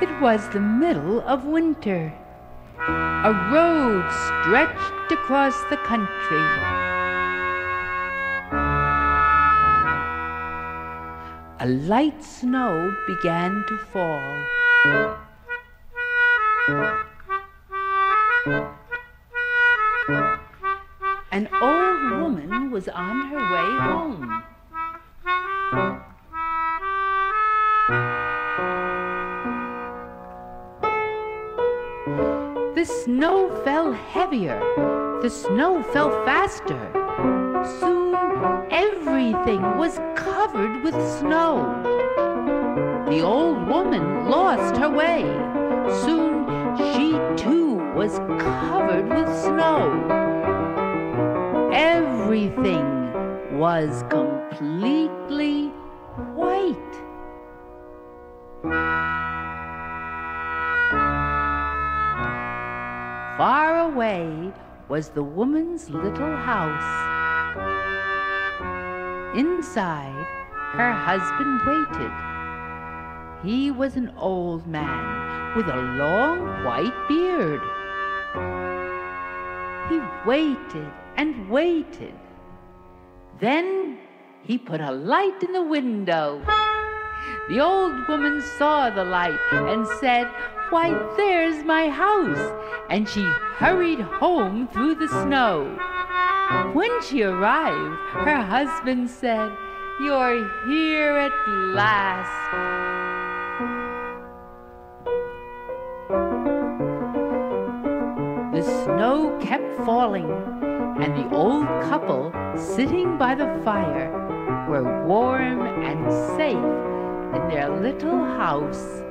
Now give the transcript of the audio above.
It was the middle of winter. A road stretched across the country. A light snow began to fall. An old woman was on her way home. The snow fell heavier. The snow fell faster. Soon everything was covered with snow. The old woman lost her way. Soon she too was covered with snow. Everything was completely white. Far away was the woman's little house. Inside, her husband waited. He was an old man with a long white beard. He waited and waited. Then he put a light in the window. The old woman saw the light and said, Why, there's my house. And she hurried home through the snow. When she arrived, her husband said, You're here at last. The snow kept falling, and the old couple sitting by the fire were warm and safe in their little house.